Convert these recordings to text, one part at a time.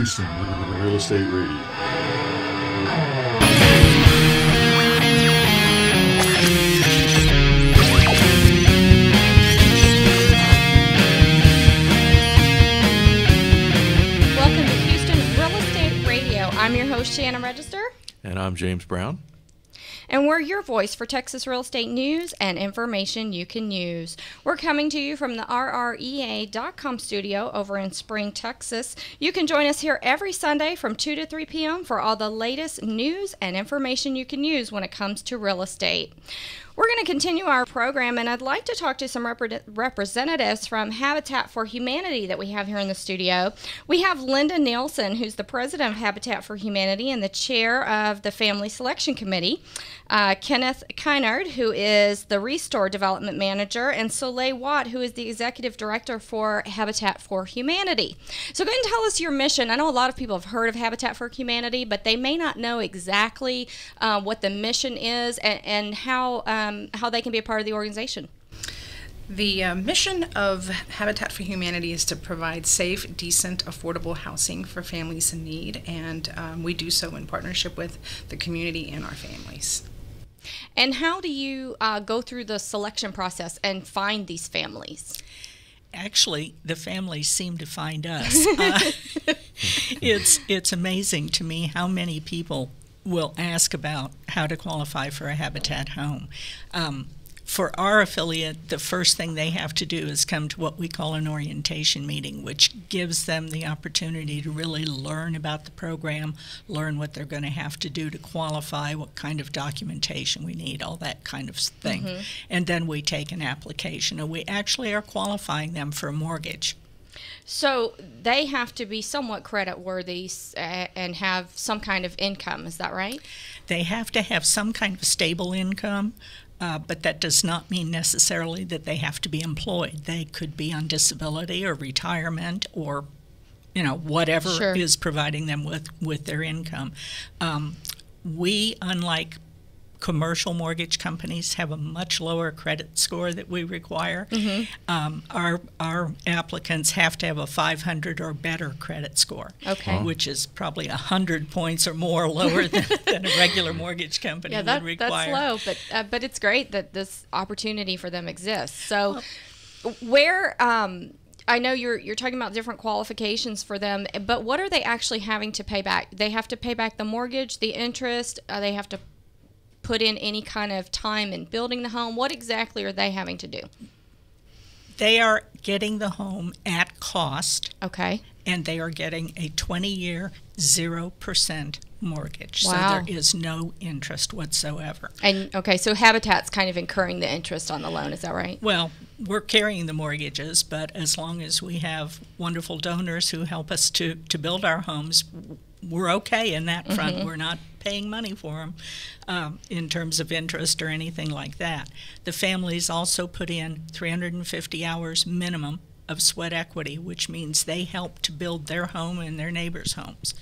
Houston Real Estate Radio. Welcome to Houston Real Estate Radio. I'm your host, Shannon Register, And I'm James Brown. And we're your voice for Texas real estate news and information you can use. We're coming to you from the RREA.com studio over in Spring, Texas. You can join us here every Sunday from 2 to 3 p.m. for all the latest news and information you can use when it comes to real estate. We're going to continue our program, and I'd like to talk to some repre- representatives from Habitat for Humanity that we have here in the studio. We have Linda Neilson, who's the president of Habitat for Humanity and the chair of the Family Selection Committee, uh, Kenneth Meinert, who is the Restore Development Manager, and Soleil Watt, who is the executive director for Habitat for Humanity. So, go ahead and tell us your mission. I know a lot of people have heard of Habitat for Humanity, but they may not know exactly uh, what the mission is and, and how um, how they can be a part of the organization. The uh, mission of Habitat for Humanity is to provide safe, decent, affordable housing for families in need, and um, we do so in partnership with the community and our families. And how do you uh, go through the selection process and find these families? actually the families seem to find us. Uh, it's it's amazing to me how many people will ask about how to qualify for a habitat home. Um, for our affiliate, the first thing they have to do is come to what we call an orientation meeting, which gives them the opportunity to really learn about the program, learn what they're going to have to do to qualify, what kind of documentation we need, all that kind of thing. And then we take an application, and we actually are qualifying them for a mortgage. So they have to be somewhat credit worthy and have some kind of income. Is that right? They have to have some kind of stable income, uh, but that does not mean necessarily that they have to be employed. They could be on disability or retirement or, you know, whatever Sure. is providing them with, with their income. Um, we, unlike commercial mortgage companies, have a much lower credit score that we require. Um, our, our applicants have to have a 500 or better credit score Okay. which is probably 100 points or more lower than, than a regular mortgage company Yeah, that, would that's require. low, but uh, but it's great that this opportunity for them exists. So, where um, I know you're you're talking about different qualifications for them, but what are they actually having to pay back? They have to pay back the mortgage, the interest. Uh, they have to put in any kind of time in building the home. What exactly are they having to do? They are getting the home at cost, Okay. and they are getting a 20 year, 0% mortgage. Wow. So there is no interest whatsoever. And okay, so Habitat's kind of incurring the interest on the loan. Is that right? Well, we're carrying the mortgages, but as long as we have wonderful donors who help us to, to build our homes, we're okay in that front. Mm-hmm. We're not paying money for them um, in terms of interest or anything like that. The families also put in 350 hours minimum of sweat equity, which means they help to build their home and their neighbors' homes.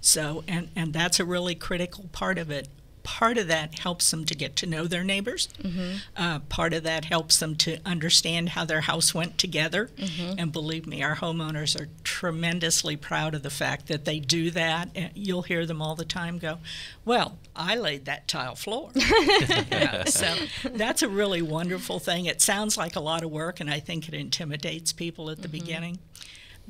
So, and, and that's a really critical part of it. Part of that helps them to get to know their neighbors. Mm-hmm. Uh, part of that helps them to understand how their house went together. Mm-hmm. And believe me, our homeowners are tremendously proud of the fact that they do that. And you'll hear them all the time go, Well, I laid that tile floor. Yeah, so that's a really wonderful thing. It sounds like a lot of work, and I think it intimidates people at the mm-hmm. beginning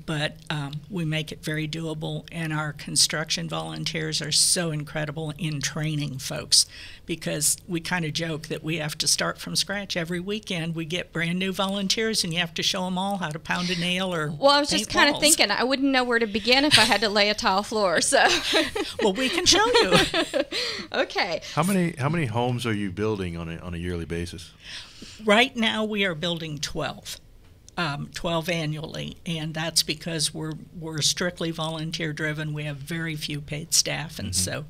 but um, we make it very doable. And our construction volunteers are so incredible in training folks because we kind of joke that we have to start from scratch every weekend. We get brand new volunteers, and you have to show them all how to pound a nail or Well, I was just kind of thinking I wouldn't know where to begin if I had to lay a tile floor. So, Well, we can show you. okay. How many how many homes are you building on a on a yearly basis? right now, we are building 12. Um, 12 annually, and that's because we're we're strictly volunteer driven. We have very few paid staff, and so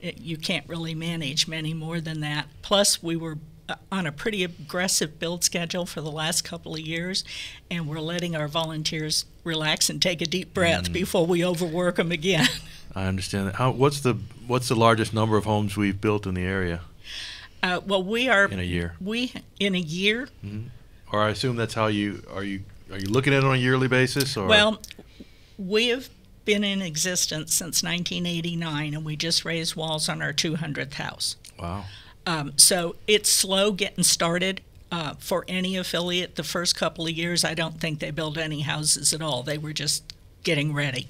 it, you can't really manage many more than that. Plus, we were uh, on a pretty aggressive build schedule for the last couple of years, and we're letting our volunteers relax and take a deep breath before we overwork them again. I understand that. How what's the what's the largest number of homes we've built in the area Uh, well, we are in a year? we in a year Or I assume that's how you are you are you looking at it on a yearly basis or Well, we have been in existence since 1989, and we just raised walls on our 200th house. Wow. Um, so it's slow getting started. Uh, for any affiliate, the first couple of years, I don't think they built any houses at all. They were just getting ready.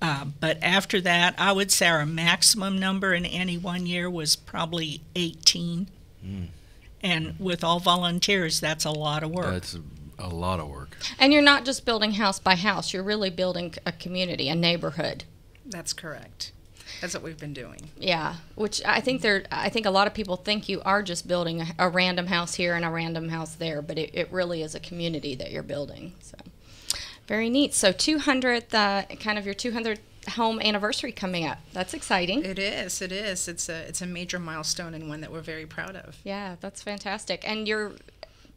Uh, but after that, I would say our maximum number in any one year was probably 18. And with all volunteers, that's a lot of work. That's a, a lot of work. And you're not just building house by house, you're really building a community, a neighborhood. That's correct. That's what we've been doing. Yeah, which I think there. I think a lot of people think you are just building a, a random house here and a random house there, but it, it really is a community that you're building. So, very neat. So, 200th, uh, kind of your 200th home anniversary coming up. That's exciting. It is. It is. It's a it's a major milestone and one that we're very proud of. Yeah, that's fantastic. And your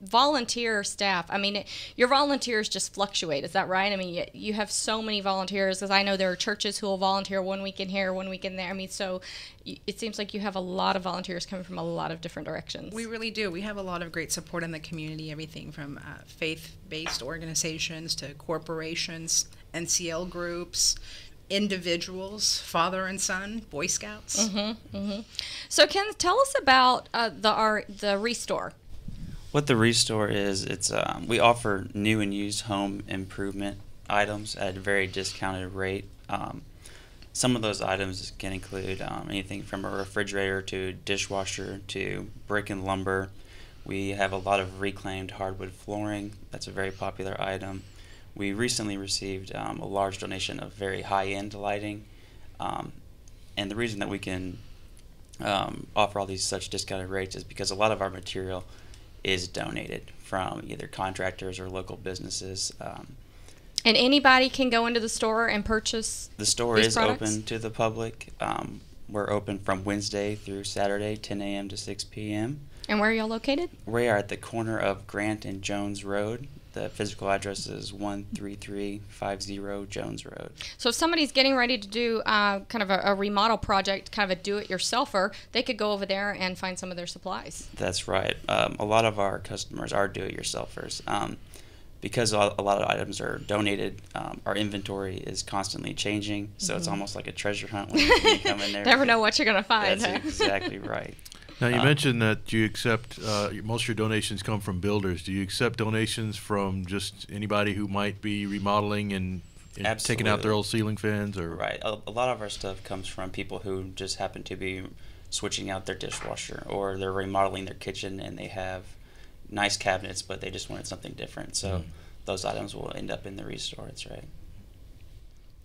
volunteer staff, I mean, it, your volunteers just fluctuate. Is that right? I mean, you, you have so many volunteers because I know there are churches who will volunteer one weekend here, one weekend there. I mean, so y- it seems like you have a lot of volunteers coming from a lot of different directions. We really do. We have a lot of great support in the community. Everything from uh, faith-based organizations to corporations, NCL groups, individuals, father and son, Boy Scouts. so, Ken, tell us about uh, the our, the Restore. What the Restore is, it's um, we offer new and used home improvement items at a very discounted rate. Um, some of those items can include um, anything from a refrigerator to dishwasher to brick and lumber. We have a lot of reclaimed hardwood flooring. That's a very popular item. We recently received um, a large donation of very high-end lighting, um, and the reason that we can um, offer all these such discounted rates is because a lot of our material is donated from either contractors or local businesses. Um, And anybody can go into the store and purchase. the store is products? open to the public. Um, we're open from Wednesday through Saturday, 10 a.m. to 6 p.m. And where are y'all located? We are at the corner of Grant and Jones Road. The physical address is 13350 Jones Road. So if somebody's getting ready to do uh, kind of a, a remodel project, kind of a do-it-yourselfer, they could go over there and find some of their supplies. That's right. Um, a lot of our customers are do-it-yourselfers. Um, because a lot of items are donated, um, our inventory is constantly changing. So it's almost like a treasure hunt when you, come in there. Mm-hmm. Never know what you're gonna find. That's huh? exactly right. Now you Uh, mentioned that you accept uh, most of your donations come from builders. Do you accept donations from just anybody who might be remodeling and, and taking out their old ceiling fans or Right. A, a lot of our stuff comes from people who just happen to be switching out their dishwasher or they're remodeling their kitchen and they have nice cabinets, but they just wanted something different. So those items will end up in the restore. That's right.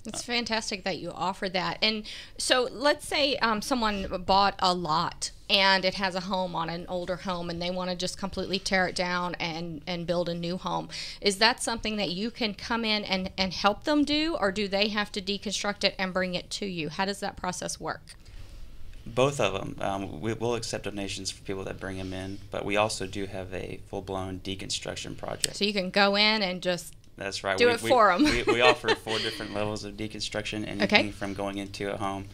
It's fantastic that you offer that. And so let's say um, someone bought a lot and it has a home on an older home and they want to just completely tear it down and, and build a new home. Is that something that you can come in and, and help them do, or do they have to deconstruct it and bring it to you? How does that process work? Both of them. Um, we, we'll accept donations for people that bring them in, but we also do have a full blown deconstruction project. So you can go in and just That's right. Do we, it we- for 'em. we, we offer four different levels of deconstruction, anything Okay. from going into a home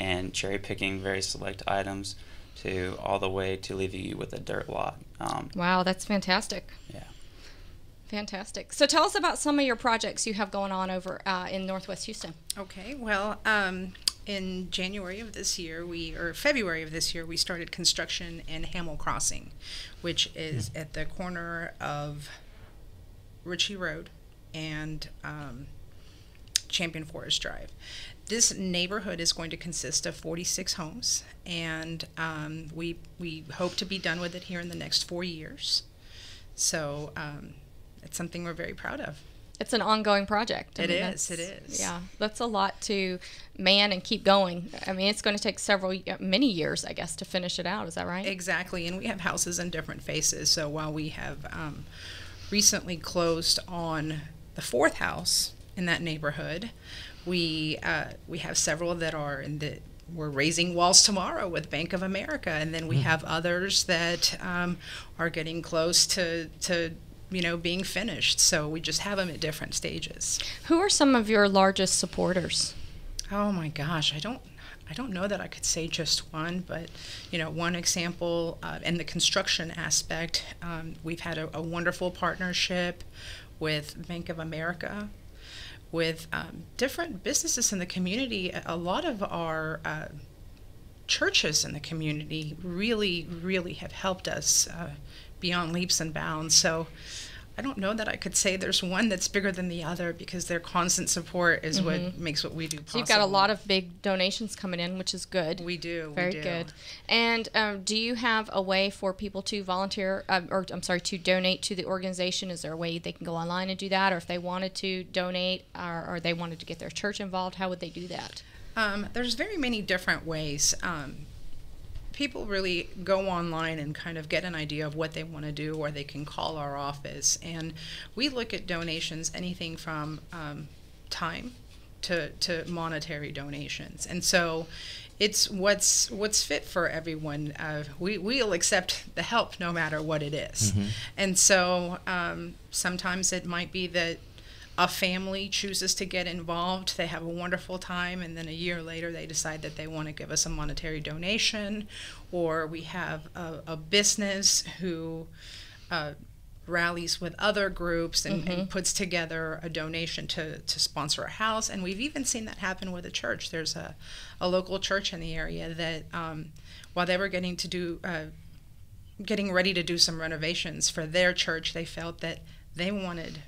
and cherry picking very select items to all the way to leaving you with a dirt lot. Um, Wow, that's fantastic. Yeah. Fantastic. So tell us about some of your projects you have going on over uh, in Northwest Houston. Okay, well, um, in January of this year, we or February of this year, we started construction in Hamel Crossing, which is at the corner of Richey Road and um, Champion Forest Drive. This neighborhood is going to consist of 46 homes, and um, we we hope to be done with it here in the next four years. So um, it's something we're very proud of. It's an ongoing project. It that's- is, it is. Yeah, that's a lot to man and keep going. I mean, it's going to take several, many years, I guess, to finish it out. Is that right? Exactly, and we have houses in different phases. So while we have um, recently closed on the fourth house in that neighborhood, we uh, we have several that are in the we're raising walls tomorrow with Bank of America, and then we have others that um, are getting close to to you know being finished. So we just have them at different stages. Who are some of your largest supporters? Oh my gosh, I don't I don't know that I could say just one, but you know, one example uh, in the construction aspect, um, we've had a, a wonderful partnership with Bank of America. With um, different businesses in the community. A- lot of our uh, churches in the community really, really have helped us uh, beyond leaps and bounds. So I don't know that I could say there's one that's bigger than the other because their constant support is what makes what we do possible. So you've got a lot of big donations coming in, which is good. We do. Very we do. good. And um, do you have a way for people to volunteer, uh, or I'm sorry, to donate to the organization? Is there a way they can go online and do that, or if they wanted to donate, or, or they wanted to get their church involved, how would they do that? Um, there's very many different ways. Um, people really go online and kind of get an idea of what they want to do, or they can call our office. And we look at donations, anything from um, time to, to monetary donations. And so it's what's what's fit for everyone. Uh, we we'll accept the help no matter what it is. And so um, sometimes it might be that a family chooses to get involved. They have a wonderful time, and then a year later, they decide that they want to give us a monetary donation. Or we have a, a business who uh, rallies with other groups and, and puts together a donation to, to sponsor a house. And we've even seen that happen with a church. There's a, a local church in the area that, um, while they were getting to do uh, getting ready to do some renovations for their church, they felt that they wanted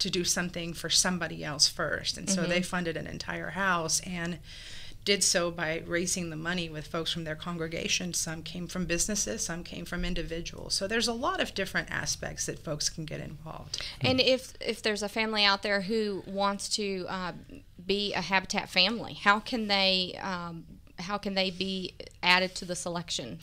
to do something for somebody else first. And so they funded an entire house and did so by raising the money with folks from their congregation. Some came from businesses, some came from individuals. So there's a lot of different aspects that folks can get involved. And if if there's a family out there who wants to uh, be a Habitat family, how can they um, how can they be added to the selection?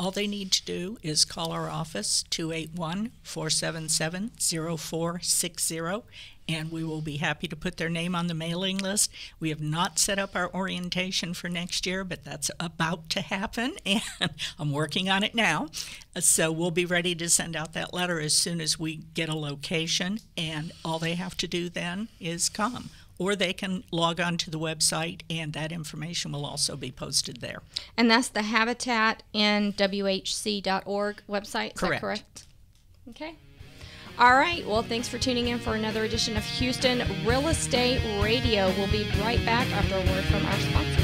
All they need to do is call our office, 281 477 0460, and we will be happy to put their name on the mailing list. We have not set up our orientation for next year, but that's about to happen, and I'm working on it now. So we'll be ready to send out that letter as soon as we get a location, and all they have to do then is come. Or they can log on to the website, and that information will also be posted there. And that's the habitatnwhc.org website. Is that Correct. correct? Okay. All right. Well, thanks for tuning in for another edition of Houston Real Estate Radio. We'll be right back after a word from our sponsor.